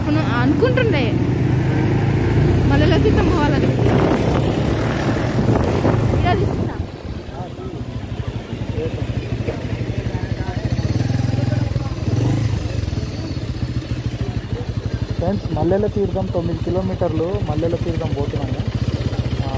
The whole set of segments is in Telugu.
అనుకున్న అనుకుంటుండే. మళ్ళీ తీర్థం పోవాలని. ఫ్రెండ్స్ మల్లెల తీర్థం తొమ్మిది కిలోమీటర్లు మల్లెల తీర్థం పోతున్నాము ఆ,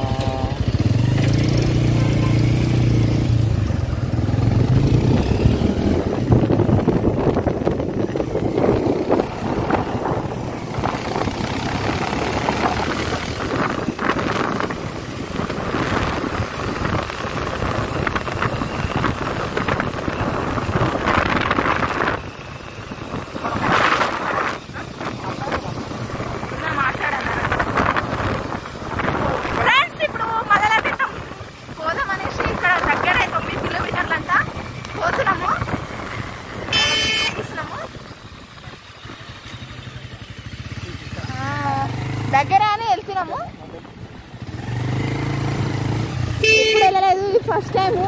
ఫ్రెండ్స్ ఇప్పుడు మళ్ళా తీర్థం పోదాం అనేసి ఇక్కడ దగ్గర తొమ్మిది కిలోమీటర్లు అంట పోతున్నాము చూపిస్తున్నాము. ఆ, దగ్గర అని వెళ్తున్నాము ఇప్పుడు వెళ్ళలేదు ఇది ఫస్ట్ టైము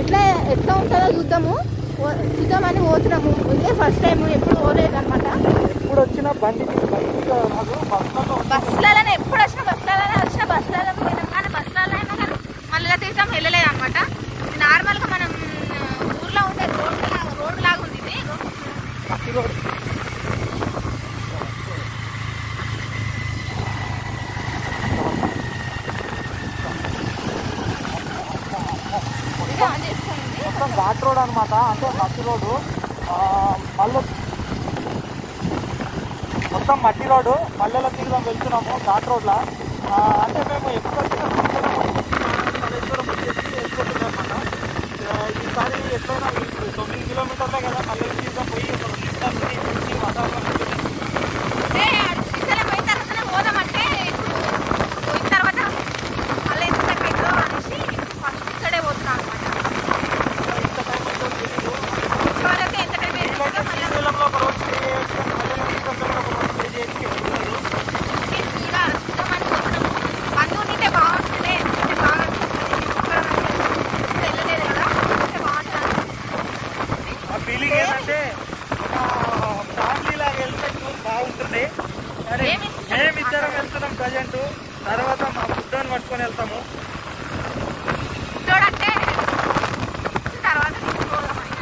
ఎట్లా ఎట్లా ఉంటుందో చూద్దాము పో- చూద్దామని పోతున్నాము ఇదే ఫస్ట్ టైం ఎప్పుడు పోలేదు అనమాట ఎప్పుడు వచ్చినా బండి బండి రాదు బస్సులో బస్సులలోనే ఎప్పుడు వచ్చిన బస్సులలోనే వచ్చిన బస్సులలో పోయినాం కానీ బస్సులలో అయినా కానీ మళ్ళీ తీర్థం వెళ్ళలేదు అనమాట నార్మల్గా మనం ఆ, ఊర్లో ఉండే రోడ్డు లాగా రోడ్డు లాగా ఉంది ఇది మట్టి రోడ్ ఇది ఆన్ చేసుకోండి మొత్తం ఘాట్ రోడ్ అనమాట అంటే మట్టి రోడ్డు ఆ, మల్లె మొత్తం మట్టి రోడ్డు మల్లెల తీర్థం వెళ్తున్నాము ఘాట్ రోడ్లో ఆ, అంటే మేము ఎప్పుడు వచ్చినా మల్లేశ్వరం వచ్చేసి వెళ్ళిపోతున్నాం అన్నమాట ఆ, ఈసారి ఎట్లయినా ఈ తొమ్మిది కిలోమీటర్లే కదా మల్లెల తీర్థం పోయి ఒక లిఫ్ట్ అనేది చూసి వాతావరణం ఉంటుంది. అంటే ఆడ శ్రీశైలం పోయిన తర్వాతనే పోదామంటే ఇప్పుడు పోయిన తర్వాత మళ్ళీ ఎంత పెట్టో అనేసి ఫస్ట్ ఇక్కడే పోతున్నాం అనమాట ఇంత టైం అవుతుందో తెలీదు. వాళ్ళకి ఎంత టైం ఎందుకంటే అయిందో మళ్ళీ శ్రీశైలంలో ఒక రోజు స్టే చేయొచ్చు మల్లెల తీర్థం దగ్గర ఒక రోజు స్టే చేయొచ్చు వెళ్తున్నారు. మందు ఉంటే బాగుంటుండే ఉంటే బాగా వెళ్ళలేదు కదా ఉంటే బాగుంటుంది ఆ ఫీలింగ్ ఏంటంటే ఫ్యామిలీ లాగా వెళ్తే టూర్ బాగుంటుంది కానీ ఏమి మేము ఇద్దరం వెళ్తున్నాం ప్రజెంట్ తర్వాత మా ఫుడ్ పట్టుకొని వెళ్తాము చూడంటే తర్వాత తీసుకోదామని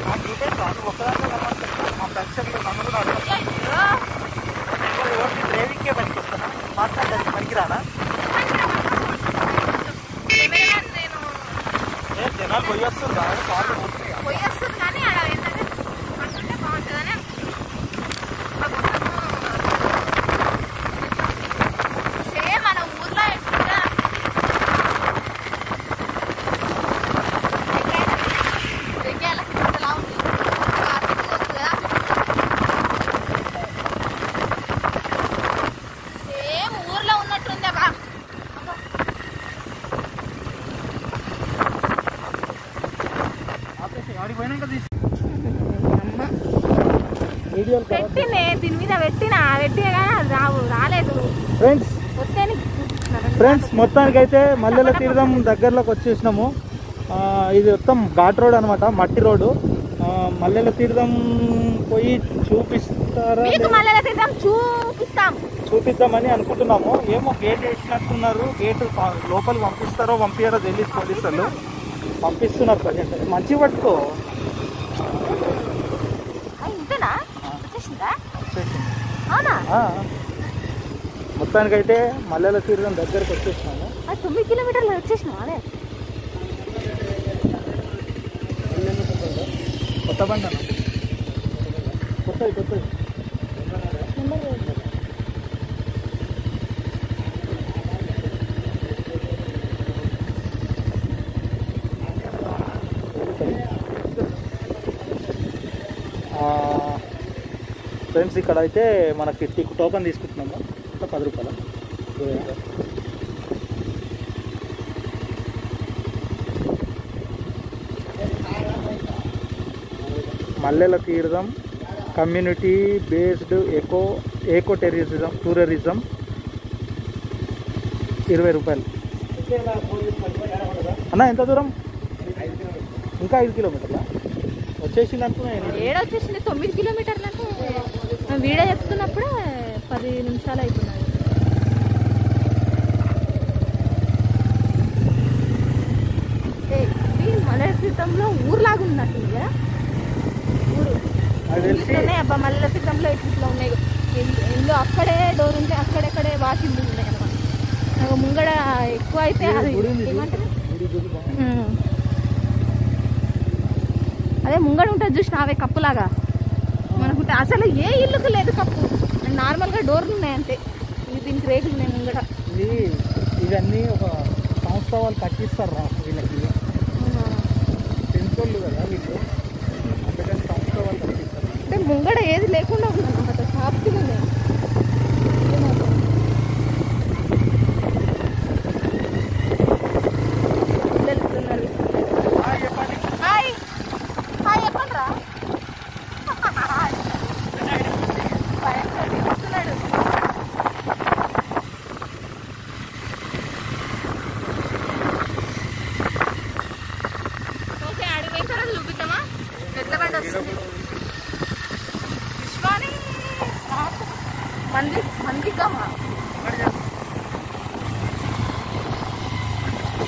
మా డీటెయిల్స్ రాదు ఒక్కదాంట్లో కనబడుతుంది మా ఫ్రెండ్స్ నన్ను కూడా అడుగుతారు అయ్యో ఓన్లీ డ్రైవింగ్కే పనికొస్తానా మాట్లాడడానికి పనికిరానా కెమెరా నేను ఏ జనాలు పోయి వస్తుందా కార్లు పోతుంది పోయి వస్తుంది కానీ అలా ఏంటంటే అంటుంటే బాగుంటుందని సేమ్ మన ఊర్లో ఎట్లుంటుందో రెగ్గాల అలా ఉంది కార్తీక వస్తుంది కదా సేమ్ ఊర్లో ఉన్నట్టుందే బా ఆపేసి ఆడికి పోయినాక తీసి అమ్మ వీడియోలు పెట్టినే దీని మీద పెట్టిన పెట్టిన కానీ అది రావు రాలేదు. ఫ్రెండ్స్ ఫ్రెండ్స్ మొత్తానికైతే మల్లెల తీర్థం దగ్గరలోకి వచ్చేసినాము. ఇది మొత్తం ఘాట్ రోడ్ అనమాట మట్టి రోడ్డు. మల్లెల తీర్థం పోయి చూపిస్తారా తీద్దాం చూపిస్తాం. చూపిద్దామని అనుకుంటున్నాము. ఏమో గేట్ వేసినట్టున్నారు. గేట్ లోపలికి పంపిస్తారో పంపించారో తెలియదు పోలీసు వాళ్ళు పంపిస్తున్నారు ప్రజెంట్. మంచి పట్టుకో ఆ, ఇంతేనా వచ్చేసిందా వచ్చేసింది. అవునా ఆ. మొత్తానికైతే మల్లెల తీర్థం దగ్గరకు వచ్చేసినాము. తొమ్మిది కిలోమీటర్లు వచ్చేసినా అదే? కొత్త బండి అన్న కొత్తది కొత్తది. ఫ్రెండ్స్ ఇక్కడ అయితే మనకి టిక్ టోకన్ తీసుకుంటున్నాము. ఇంకా పది రూపాయలు. మల్లెల తీర్థం కమ్యూనిటీ బేస్డ్ ఎకో ఏకో టెర్రిజం టూరిజం. ఇరవై రూపాయలు. అన్న ఎంత దూరం? ఇంకా ఐదు కిలోమీటర్లా? వచ్చేసింది అనుకున్నాను నేను. వచ్చేసింది తొమ్మిది కిలోమీటర్లు వీడియో చెప్తున్నప్పుడే పది నిమిషాలు ఇది మలయ తీర్థంలో ఊర్లాగా ఉన్నట్టుంది కదా? ఊరు. నాకు తెలిసి ఇట్లనే అబ్బా మల్లె తీర్థంలో ఇట్లా ఉన్నాయి. ఎందు- ఎందు అక్కడే డోర్ ఉంటే అక్కడెక్కడే వాకింగ్ ఉన్నాయి అనమాట ముంగడ ఎక్కువ అయితే అది. ఏమంటారు. అదే ముంగడ ఉంటుంది చూసిన అవే కప్పులాగా? మనకుంటే అసలు ఏ ఇల్లుకు లేదు కప్పు. నార్మల్గా డోర్లు ఉన్నాయి అంతే. ఇది దీనికి రేకులు ఉన్నాయి ముంగడ ఇది ఇవన్నీ ఒక సంస్థ వాళ్ళు కట్టిస్తారు రా వీళ్ళకి. పెంచోళ్ళు కదా వీళ్ళు. అందుకని సంస్థ వాళ్ళు కట్టిస్తారు. అంటే ముంగడ ఏది లేకుండా ఉందన్నమాట. సాఫ్ట్గా ఉన్నాయి ఏమవుతుంది? పిల్లలు ఇట్లున్నారు. హాయ్ హాయ్ చెప్పండి రా వస్తున్నాడు ఓకే అడిగి వేసారా చూపిద్దామా ఎట్ల బండి వస్తుంది విశ్వాని మంది మందికమా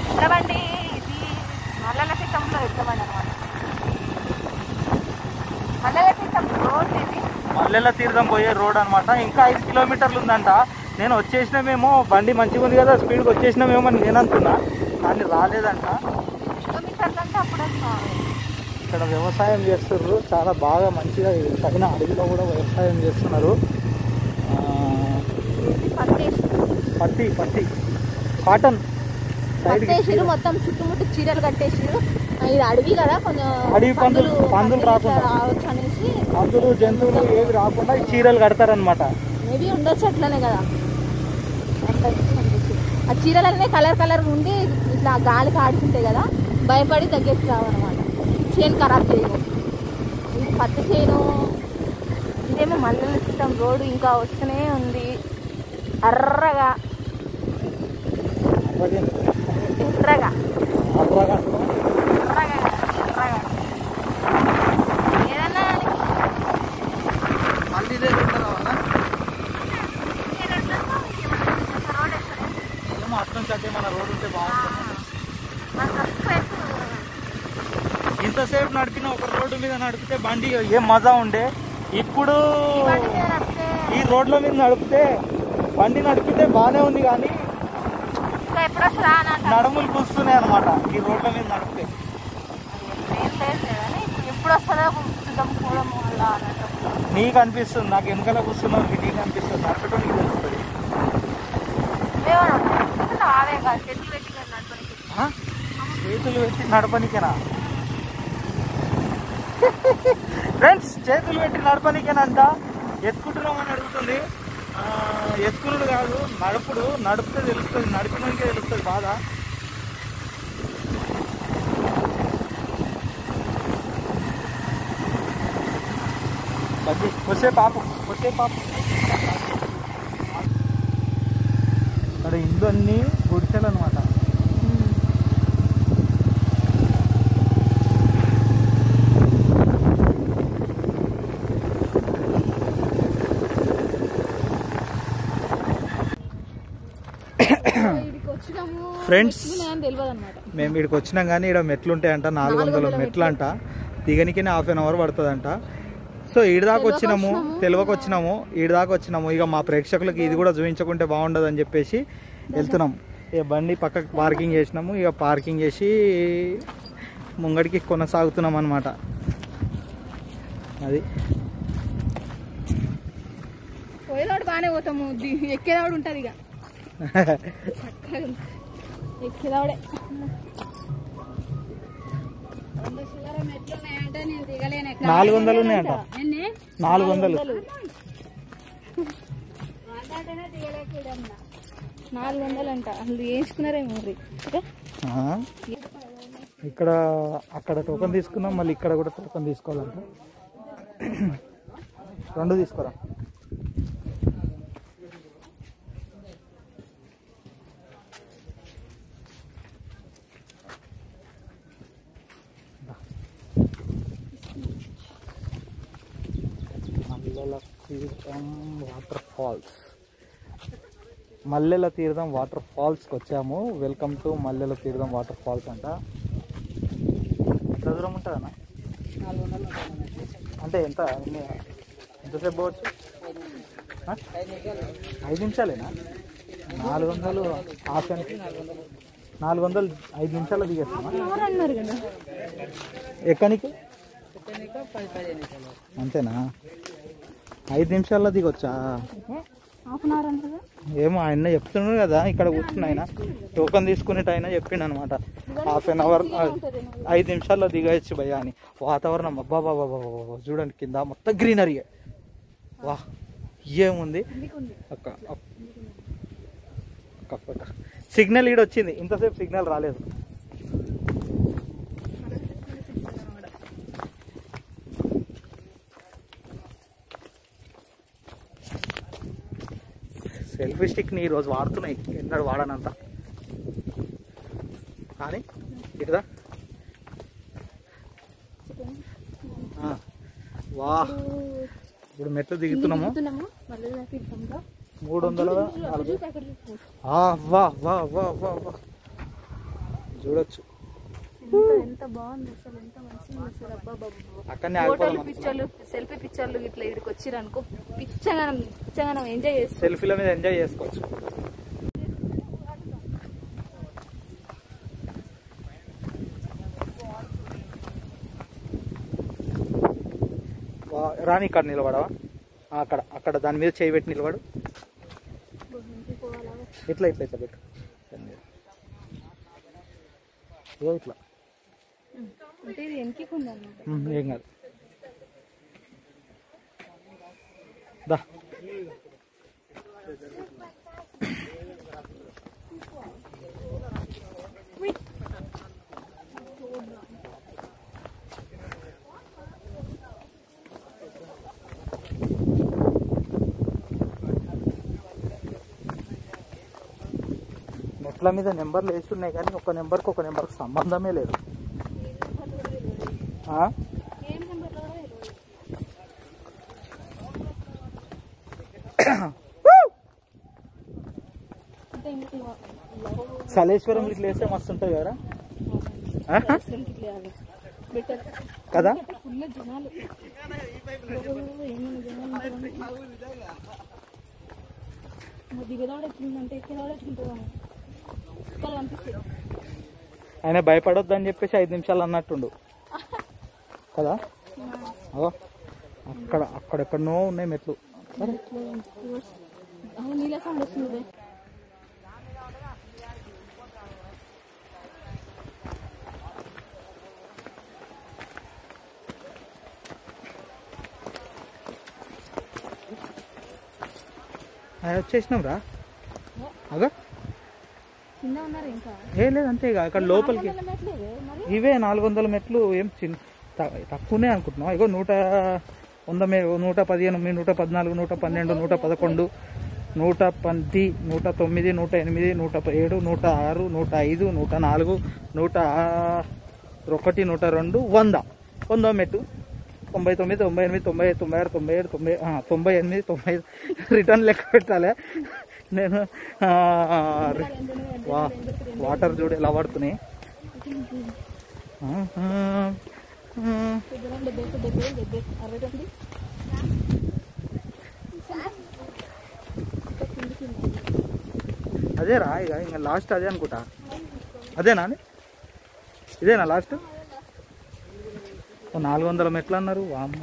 ఎట్లబండి ఇది మల్లెల పిట్టంలో ఎట్లబండి అనమాట మల్లెల పిట్టం రోడ్ ఇది మల్లెల తీర్థం పోయే రోడ్ అన్నమాట. ఇంకా ఐదు కిలోమీటర్లు ఉందంట. నేను వచ్చేసినామేమో బండి మంచిగా ఉంది కదా స్పీడ్కి వచ్చేసినామేమో అని నేను అనుకున్నా కానీ రాలేదంట. ఇక్కడ వ్యవసాయం చేస్తున్నారు చాలా బాగా మంచిగా పైన అడవిలో కూడా వ్యవసాయం చేస్తున్నారు. పత్తి పత్తి కాటన్. కట్టేసిరు మొత్తం చుట్టుముట్టు చీరలు కట్టేసిరు ఇది అడవి కదా కొంచెం అడవి పందులు- పందులు రాకుండా. రావచ్చు అందులో జంతువులు ఏవి రాకుండా చీరలు కడతారనమాట మేబీ ఉండొచ్చు అట్లనే కదా. ఆ చీరలన్నీ కలర్ కలర్ ఉండి ఇట్లా గాలికి ఆడుతుంటాయి కదా భయపడి దగ్గరికి రావన్నమాట. చేను ఖరాబ్ ఇది పత్తి చేను ఇదేమో మల్లెల చిత్తం రోడ్డు ఇంకా వస్తూనే ఉంది. అర్రగా ఎర్రగా ఎర్రగా ఏదన్నా మళ్ళీ ఇదే రోడ్డు రావాలా రోడ్ వేస్తారా మన రోడ్డు ఉంటే బాగుంటుంది. ఇంతసేపు నడిపిన ఒక రోడ్డు మీద నడిపితే బండి ఏం మజా ఉండే? ఇప్పుడు ఈ రోడ్ల మీద నడిపితే బండి నడిపితే బాగానే ఉంది కానీ నడుములు కూస్తున్నాయి అనమాట ఈ రోడ్ల మీద నడిపితే. ఎప్పుడు వస్తుందో నీకు అనిపిస్తుంది నాకు వెనకాల కూర్చున్నావు నీకు అనిపిస్తుంది నడపడానికి తెలుస్తుంది ఏమన్నా ఆవే కాదు చెట్లు పెట్టి కదా నడపడానికి ఆ? చేతులు పెట్టి నడపనికేనా? ఫ్రెండ్స్ చేతులు పెట్టి నడపనికేనంట. ఎత్తుకుంటున్నామని అడుగుతుంది. ఆ, ఎత్తుకునుడు కాదు నడుపుడు. నడిపితే తెలుస్తుంది నడిపినాకే తెలుస్తుంది బాధ. బజ్జి వచ్చే పాప వచ్చే అక్కడ ఇల్లు అన్నీ గుడిసెలు అనమాట అనమాట మేము ఇక్కడికి వచ్చినాం కానీ ఇక్కడ మెట్లు ఉంటాయంట నాలుగు వందల 400 మెట్లు. అంట దిగనికి హాఫ్ అన్ అవర్ పడుతుందంట. సో దాకా వచ్చినాము. తెలియక వచ్చినాము దాకా వచ్చినాము. ఇక మా ప్రేక్షకులకి ఇది కూడా చూపించకుంటే బాగుండదు అని చెప్పేసి వెళ్తున్నాం. ఇక బండి పక్కకు పార్కింగ్ చేసినాము. ఇక పార్కింగ్ చేసి ముంగడికి కొనసాగుతున్నాం అనమాట అది. పోయేవాడు బాగానే పోతాము ఎక్కేదాడు ఉంటుంది ఇక. ఎక్కేదాడే నాలుగు వందలు ఉన్నాయంట నాలుగు వందలు నాలుగు వందలు అంట అసలు వేసుకున్నారేమో మరి. ఇక్కడ అక్కడ టోకెన్ తీసుకున్నాం మళ్ళీ ఇక్కడ కూడా టోకెన్ తీసుకోవాలంట. రెండు తీసుకోరా? మల్లెల తీర్థం వాటర్ ఫాల్స్. మల్లెల తీర్థం వాటర్ ఫాల్స్కి వచ్చాము. వెల్కమ్ టు మల్లెల తీర్థం వాటర్ ఫాల్స్ అంట. ఎంత దూరం ఉంటుందన్నా? అంటే ఎంత? ఎంతసేపు పోవచ్చు? ఐదు నిమిషాలేనా? నాలుగు వందలు హాఫ్ అని నాలుగు వందలు ఐదు నిమిషాల్లో దిగేస్తామా ఎక్కనికి అంతేనా? ఐదు నిమిషాల్లో దిగొచ్చా? ఏమో ఆయన చెప్తున్నాడు కదా ఇక్కడ కూర్చుని ఆయన. టోకన్ తీసుకునేట ఆయన చెప్పిండు అనమాట హాఫ్ అన్ అవర్ ఐదు నిమిషాల్లో దిగవచ్చు భయ్యా అని. వాతావరణం అబ్బా బాబా బాబా చూడండి కింద మొత్తం గ్రీనరీ. వా ఏముంది. సిగ్నల్ ఈడ వచ్చింది ఇంతసేపు సిగ్నల్ రాలేదు. సెల్ఫీ స్టిక్ని ఈరోజు వాడుతున్నాయి. ఎన్నడూ వాడనంత. కానీ ఇక్కడ వా. ఇప్పుడు మెట్లు దిగుతున్నాము. మూడు వందల వా వా వా వా. చూడొచ్చు. ఎంత బాగుంది అసలు. ఫోటోలు పిక్చర్లు సెల్ఫీ పిక్చర్లు ఇట్లా ఇక్కడికి వచ్చిర్రు అనుకో పిచ్చగానం పిచ్చగానం ఎంజాయ్ చేస్తాం. సెల్ఫీల మీద ఎంజాయ్ చేసుకోవచ్చు. రాని ఇక్కడ నిలబడవా? అక్కడ అక్కడ దాని మీద చేయి పెట్టి నిలబడు. ఇట్లా ఇట్లా ఇట్లా పెట్టు. ఇట్లా. అంటే ఇది వెనక్కి ఉంది అన్నమాట ఉమ్, ఏం కాదు దా నెట్ల మీద నెంబర్లు వేసి ఉన్నాయి కానీ ఒక నెంబర్కి ఒక నెంబర్కి సంబంధమే లేదు ఆ? ఏం నెంబర్లో కూడా తెలియదు. అంటే ఇంక లవ్ సలేశ్వరం ఇట్లా వేస్తే మస్తు ఉంటుంది కదా? కదా ఆయన భయపడొద్దు అని చెప్పేసి ఐదు నిమిషాలు అన్నట్టుండు. కదా? అగో అక్కడ అక్కడెక్కడనో ఉన్నాయి మెట్లు. సరే. వచ్చేసినాం రా. అగో కింద ఉన్నారు ఇంకా. ఏ లేదు ఇక అక్కడ లోపలికి. ఇవే నాలుగు వందల మెట్లు ఏం చిన్న తక్కువనే అనుకుంటున్నాం. ఇగో నూట వంద మే నూట పదిహేను మీ నూట పద్నాలుగు నూట పన్నెండు నూట పదకొండు నూట పది నూట తొమ్మిది నూట ఎనిమిది నూట ఏడు నూట ఆరు నూట ఐదు నూట నాలుగు నూట ఒకటి నూట రెండు వంద. వంద మెట్టు. తొంభై తొమ్మిది తొంభై ఎనిమిది తొంభై ఐదు తొంభై ఆరు తొంభై ఏడు తొంభై ఆ, తొంభై ఎనిమిది తొంభై ఐదు. రిటర్న్ లెక్క పెట్టాలి. నేను వా వాటర్ చూడు ఎలా పడుతున్నాయి అదేరా అదే రా ఇక ఇంకా లాస్ట్ అదే అనుకుంటా. అదేనా ఇదేనా లాస్ట్ ఓ నాలుగు వందల మెట్లు అన్నారు. వామ్మ.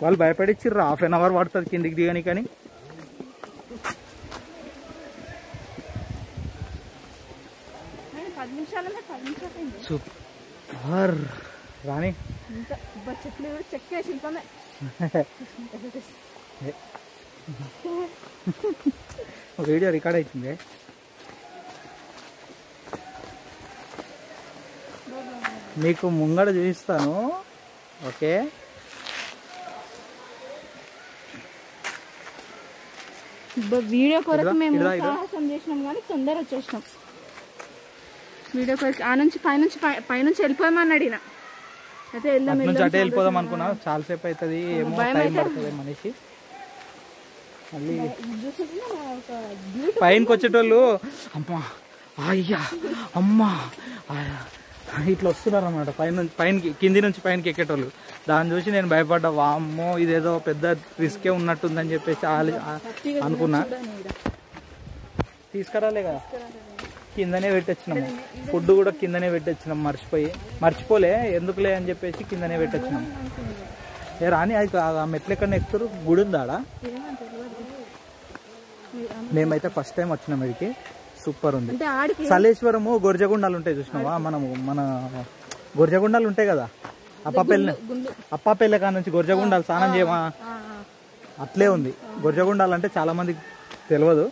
వాళ్ళు భయపడిచ్చిర్రు హాఫ్ అన్ అవర్ పడుతుంది కిందికి దిగని కానీ పది నిమిషాలనే పది నిమిషాలు అయింది సూపర్ అబ్బా చెట్లు చెక్కే శిల్పమే వీడియో రికార్డ్ అవుతుంది మీకు ముంగడ చూపిస్తాను. ఓకే. వీడియో కొరకు మేము? సాహసం చేసినాం కానీ తొందర వచ్చేసినాం. వీడియో కొరకు ఆ నుంచి పైనుంచి పై- పైనుంచి వెళ్ళిపోయామని అడిగిన. అయితే వెళ్దాం అటు వెళ్ళిపోదాం అనుకున్నా. చాలాసేపు అవుతుంది ఏమో టైం పడుతుంది మనిషి. మళ్ళీ పైనకి వచ్చేటోళ్ళు అమ్మా అయ్యా అమ్మా. ఇట్లా వస్తున్నారు అనమాట పైన పైనకి కింది నుంచి పైనకి ఎక్కేటోళ్ళు. దాన్ని చూసి నేను భయపడ్డా వామ్మో ఇదేదో పెద్ద రిస్కే ఉన్నట్టుందని చెప్పేసి అనుకున్నా. తీసుకురాలే కదా. కిందనే పెట్టొచ్చినాము ఫుడ్ కూడా కిందనే పెట్టొచ్చినాం మర్చిపోయి. మర్చిపోలే ఎందుకులే అని చెప్పేసి కిందనే పెట్టొచ్చినాం. ఏ రాని అది ఆ మెట్లు ఎక్కడ ఎక్కుతారు? గుడి ఉందా ఆడ? మేమైతే ఫస్ట్ టైం వచ్చినాం ఇక్కడికి. సూపర్ ఉంది. సలేశ్వరము గొర్జగుండాలు ఉంటాయి చూసినావా? మనము మన గొర్జగుండాలు ఉంటాయి కదా? అప్పపెల్లె గుండు అప్పపెల్లె కాడ నుంచి గొర్జగుండాలు స్నానం చేయమా. అట్లే ఉంది. గొర్జగుండాలు అంటే చాలా మందికి తెలియదు.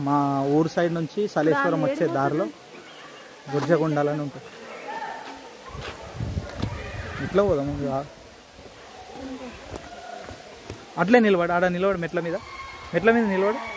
మా ఊరు సైడ్ నుంచి సలేశ్వరం వచ్చే దారిలో గుర్జగుండాలని ఉంటుంది. ఇట్లా పోదాం ఇక. అట్లే నిలబడు ఆడ నిలబడు మెట్ల మీద. మెట్ల మీద నిలబడు.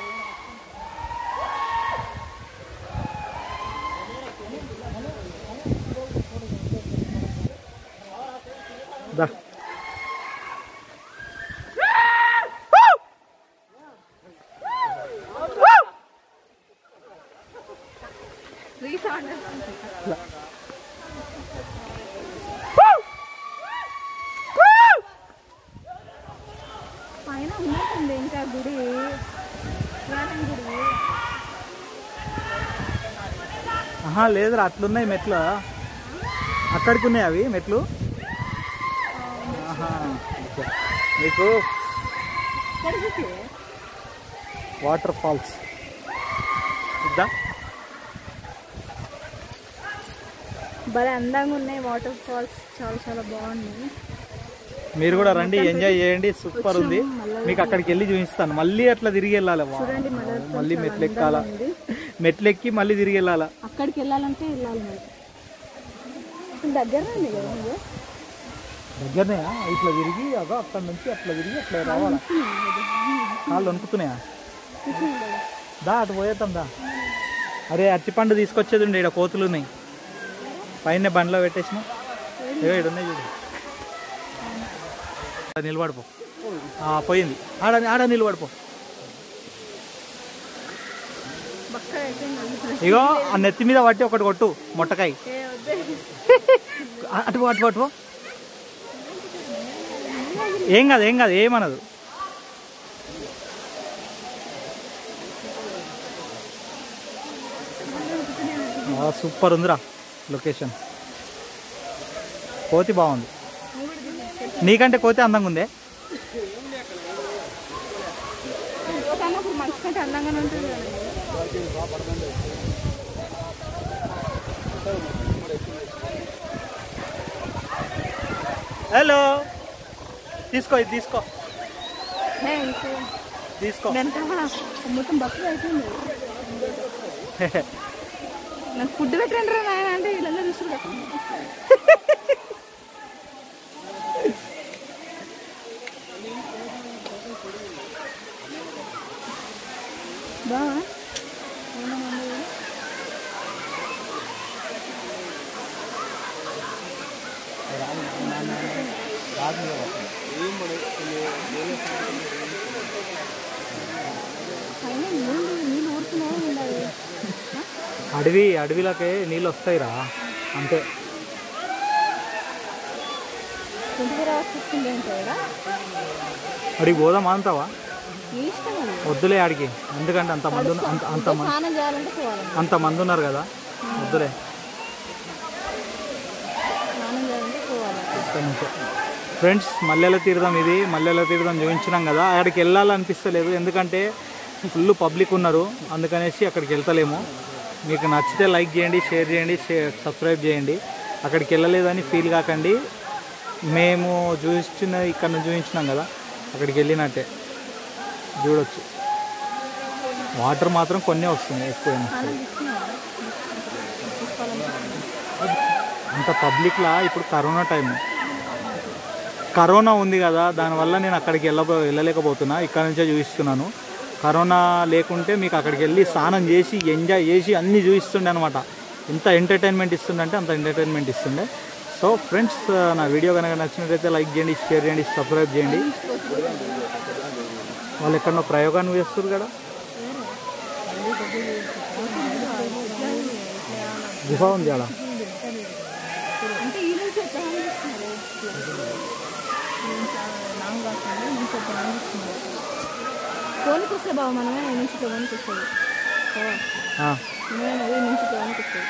పైన ఉన్నట్టుంది ఇంకా గుడి పురాణం గుడి ఆహా లేదురా అట్లున్నాయి మెట్లు. అక్కడికి ఉన్నాయి అవి మెట్లు. మీకు వాటర్ ఫాల్స్. ఇద్దా భలే అందంగా ఉన్నాయి వాటర్ ఫాల్స్. చాలా చాలా బాగున్నాయి. మీరు కూడా రండి ఎంజాయ్ చేయండి సూపర్ ఉంది. మీకు అక్కడికి వెళ్ళి చూపిస్తాను. మళ్ళీ అట్లా తిరిగి వెళ్ళాలి. మళ్ళీ మెట్లు ఎక్కాలా? మెట్లు ఎక్కి మళ్ళీ తిరిగి వెళ్ళాలా? అక్కడికి వెళ్ళాలంటే వెళ్ళాలి దగ్గరనే కదా? దగ్గరనే ఇట్లా తిరిగి అదో అక్కడ నుంచి అట్లా తిరిగి అట్లా రావాలా? కాళ్ళు వణుకుతున్నాయా? దా అటు పోయేద్దాం దా. అరే అరటిపండు తీసుకొచ్చేది ఉండే ఇక్కడ కోతులు ఉన్నాయి పైన బండ్లో పెట్టేసిన ఉన్నాయి చూడు. ఆడ నిలబడిపో. పోయింది. ఆడ ఆడ నిలబడిపో. ఇగో ఆ నెత్తి మీద పట్టి ఒకటి కొట్టు మొట్టకాయ. అటు అటు అటు. ఏం కాదు ఏం కాదు ఏమనదు. సూపర్ ఉందిరా. లొకేషన్. కోతి బాగుంది. నీకంటే కోతి అందంగా ఉందే? హలో. తీసుకో ఇది తీసుకో. తీసుకో. మొత్తం బస్సులు అయిపోయింది నాకు ఫుడ్ పెట్టండి రా నాయన అంటే వీళ్ళందరూ చూసుకుంటా బావా పైన నీళ్ళు నీళ్ళు ఊరుతున్నాయి ఉండాలి అడవి అడవిలోకి నీళ్ళు వస్తాయిరా అంతే అడిగి పోదామా అంటావా? నీ ఇష్టం అది వద్దులే ఆడికి. ఎందుకంటే అంత మంది అంత అంత అంత మంది ఉన్నారు కదా. వద్దులే. ఫ్రెండ్స్ మల్లెల తీర్థం ఇది. మల్లెల తీర్థం చూపించినాం కదా. అక్కడికి వెళ్ళాలనిపిస్తలేదు. ఎందుకంటే ఫుల్ పబ్లిక్ ఉన్నారు. అందుకనేసి అక్కడికి వెళ్తలేము. మీకు నచ్చితే లైక్ చేయండి షేర్ చేయండి షేర్ సబ్స్క్రైబ్ చేయండి. అక్కడికి వెళ్ళలేదని ఫీల్ కాకండి. మేము చూపించిన ఇక్కడ నుంచి చూపించినాం కదా అక్కడికి వెళ్ళినట్టే. చూడొచ్చు. వాటర్ మాత్రం కొన్ని వస్తుంది ఎక్కువ అంత పబ్లిక్లా ఇప్పుడు కరోనా టైం కరోనా ఉంది కదా దానివల్ల నేను అక్కడికి వెళ్ళబో వెళ్ళలేకపోతున్నా. ఇక్కడ నుంచే చూపిస్తున్నాను. కరోనా లేకుంటే మీకు అక్కడికి వెళ్ళి స్నానం చేసి ఎంజాయ్ చేసి అన్నీ చూపిస్తుండే అనమాట ఎంత ఎంటర్టైన్మెంట్ ఇస్తుండే అంత ఎంటర్టైన్మెంట్ ఇస్తుండే. సో ఫ్రెండ్స్ నా వీడియో కనుక నచ్చినట్లయితే లైక్ చేయండి షేర్ చేయండి సబ్స్క్రైబ్ చేయండి. వాళ్ళు ఎక్కడో ప్రయోగాన్ని చేస్తారు కదా. గుహ ఉంది అలా అంటే ఈ నుంచి ఎట్లా కనిపిస్తున్నారు ఫోన్కి వస్తే బావ మనమే నుంచి ఫోన్కి వస్తుంది ఈ నుంచి ఫోన్కి వస్తుంది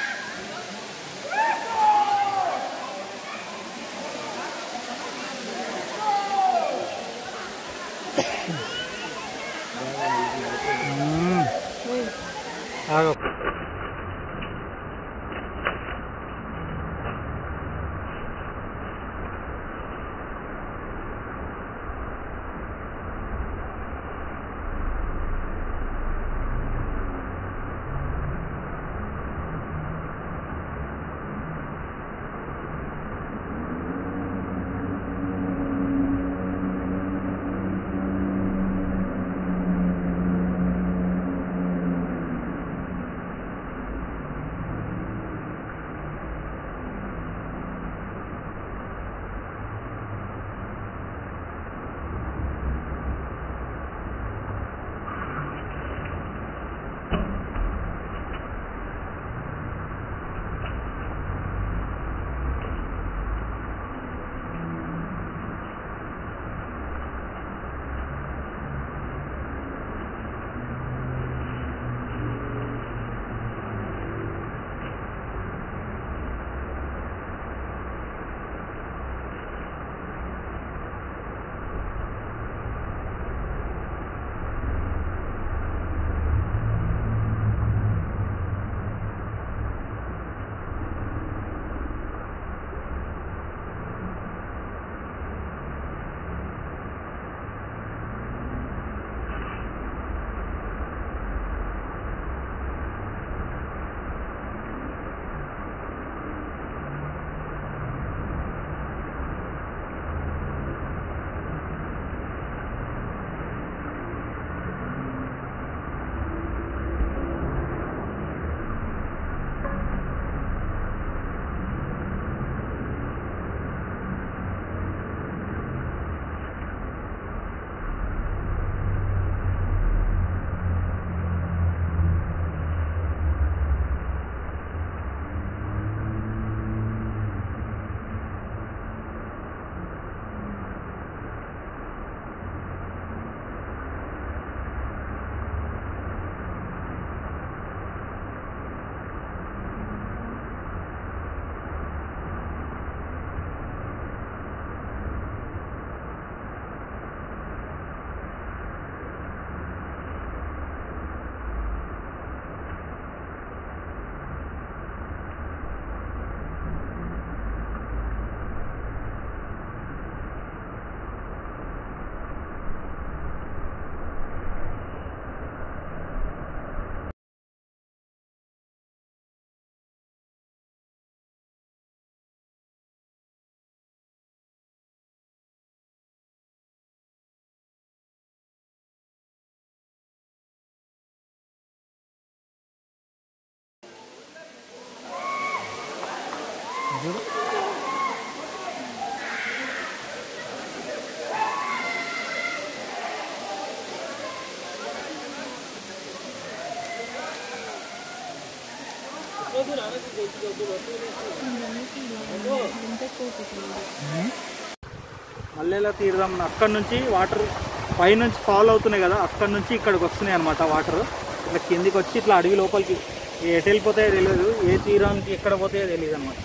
చూడు. మల్లెల తీరుదాం అక్కడ నుంచి వాటర్ పైనుంచి ఫాల్ అవుతున్నాయి కదా అక్కడ నుంచి ఇక్కడికి వస్తున్నాయి అనమాట వాటర్ ఇట్లా కిందికి వచ్చి ఇట్లా అడవి లోపలికి ఎటు వెళ్ళిపోతాయో తెలియదు ఏ తీరానికి ఎక్కడ పోతాయో తెలియదు అనమాట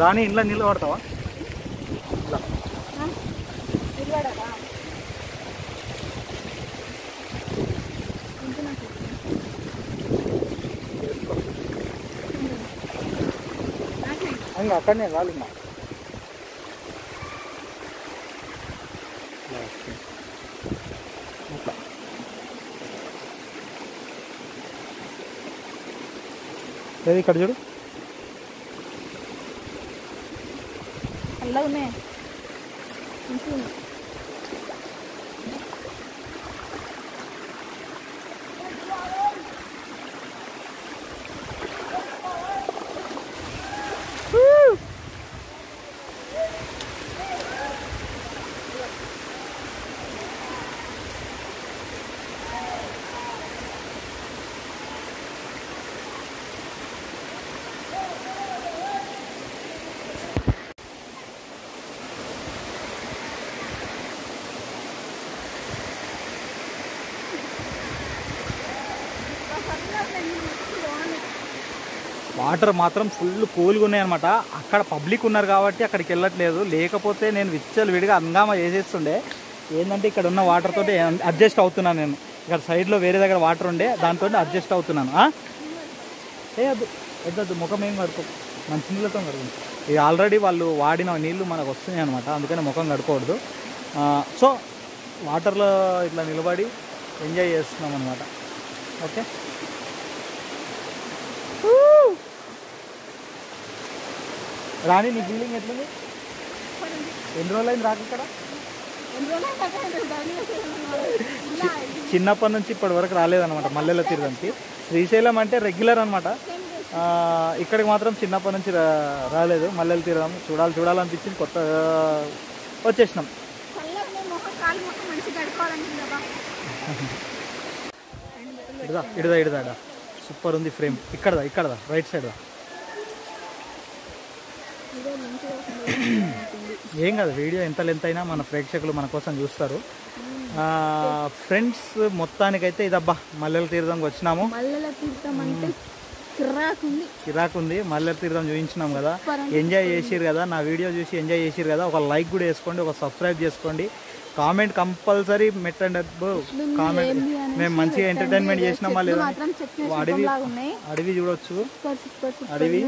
రాని ఇంట్లో నీళ్ళు పడతావా అక్కడనే రాలి మా ఇక్కడ చూడు? में వాటర్ మాత్రం ఫుల్ కూల్గా ఉన్నాయి అనమాట అక్కడ పబ్లిక్ ఉన్నారు కాబట్టి అక్కడికి వెళ్ళట్లేదు. లేకపోతే నేను విచ్చలు విడిగా అంగామా చేసేస్తుండే. ఏంటంటే ఇక్కడ ఉన్న వాటర్ తోటి అడ్జస్ట్ అవుతున్నాను నేను. ఇక్కడ సైడ్లో వేరే దగ్గర వాటర్ ఉండే దాంతో అడ్జస్ట్ అవుతున్నాను. ఏ వద్దు వద్దొద్దు ముఖం ఏం కడుకో మంచి నీళ్ళతో కడుకుంది ఇది ఆల్రెడీ వాళ్ళు వాడిన నీళ్ళు మనకు వస్తున్నాయి అనమాట అందుకని ముఖం కడుకోవద్దు సో వాటర్లో ఇట్లా నిలబడి ఎంజాయ్ చేస్తున్నాం అనమాట ఓకే? రాణి నీ ఫీలింగ్ ఎట్లుంది? ఎన్ని రోజులు అయింది రాక ఇక్కడ? చిన్నప్పటి నుంచి ఇప్పటి వరకు రాలేదన్నమాట మల్లెల తీరడానికి శ్రీశైలం అంటే రెగ్యులర్ అనమాట ఇక్కడికి మాత్రం చిన్నప్పటి నుంచి రా- రాలేదు మల్లెల తీరం చూడాలి చూడాలనిపించింది కొత్త వచ్చేసినాం. ఇడదా ఇడదా ఇడదా ఇడా. సూపర్ ఉంది ఫ్రేమ్. ఇక్కడదా ఇక్కడదా రైట్ సైడ్దా. ఏం కాదు వీడియో ఎంత లెంత్ అయినా మన ప్రేక్షకులు మన కోసం చూస్తారు. ఫ్రెండ్స్ మొత్తానికైతే ఇదబ్బా మల్లెల తీర్థంకి వచ్చినాము. మల్లెల తీర్థం అంటే ఉంది మల్లెల తీర్థం చూపించినాం కదా. ఎంజాయ్ చేసిరు కదా నా వీడియో చూసి ఎంజాయ్ చేసిరు కదా ఒక లైక్ కూడా వేసుకోండి ఒక సబ్స్క్రైబ్ చేసుకోండి. కామెంట్ కంపల్సరీ మెట్టండి కామెంట్ మేము మంచిగా. ఎంటర్టైన్మెంట్ చేసినామా లేదా? అడవి అడవి చూడొచ్చు. అడవి.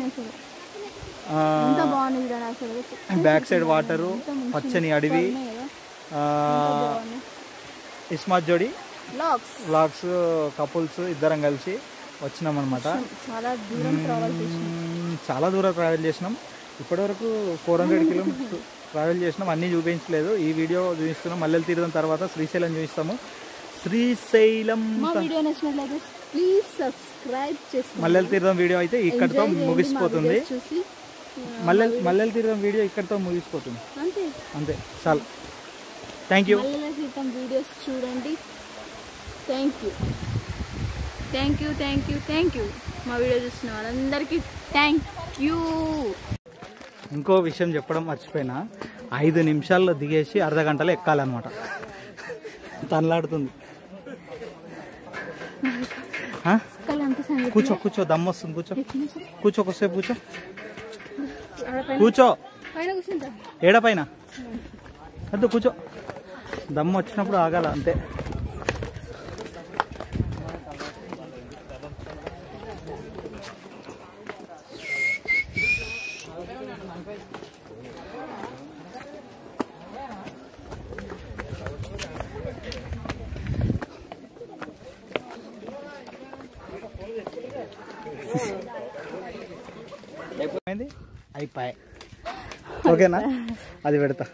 బ్యాక్ సైడ్ వాటరు పచ్చని అడవి. ఇస్మాత్ జోడి. వ్లాగ్స్ కపుల్స్ ఇద్దరం కలిసి వచ్చినాం అనమాట చాలా దూరం ట్రావెల్ చేసినాం. ఇప్పటివరకు ఫోర్ హండ్రెడ్ కిలోమీటర్స్ ట్రావెల్ చేసినాం. అన్నీ చూపించలేదు. ఈ వీడియో చూపిస్తున్నాం. మల్లెల తీర్థం తర్వాత శ్రీశైలం చూపిస్తాము. శ్రీశైలం మల్లెల తీర్థం వీడియో అయితే ఇక్కడితో ముగిసిపోతుంది. Videos చూసి మల్లె మల్లెల తీర్థం వీడియో ఇక్కడితో ముగిసిపోతుంది. అంతే. అంతే చాలు. థ్యాంక్ యూ మల్లెల క్రితం వీడియోస్ చూడండి. Thank you thank you thank you thank you మా వీడియో చూసిన వాళ్ళందరికీ థ్యాంక్ యూ ఇంకో విషయం చెప్పడం మర్చిపోయినా ఐదు నిమిషాల్లో దిగేసి అర్ధ గంటలో ఎక్కాలన్నమాట. తనలాడుతుంది. కూర్చో కూర్చో దమ్ వస్తుంది కూర్చో. కూర్చో కొద్దిసేపు కూర్చో. కూర్చో. ఏడ పైన? వద్దు కూర్చో. దమ్ వచ్చినప్పుడు ఆగాల అంతే అయిపోయింది అయిపోయాయి ఓకేనా? అది పెడతా.